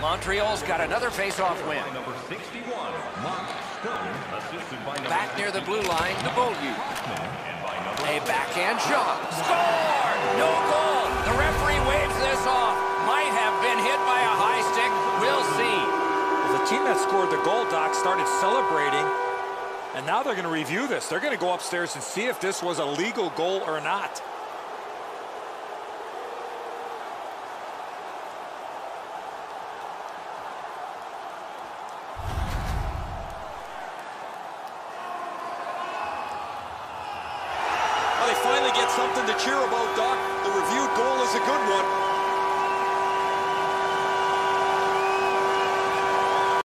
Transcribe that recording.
Montreal's got another face-off win. Number 61, Mark Stone, assisted by number Back near the blue line, the Beaulieu. and by number A backhand shot. Score! No goal! The referee waves this off. Might have been hit by a high stick. We'll see. The team that scored the goal, Doc, started celebrating, and now they're going to review this. They're going to go upstairs and see if this was a legal goal or not. They finally get something to cheer about, Doc.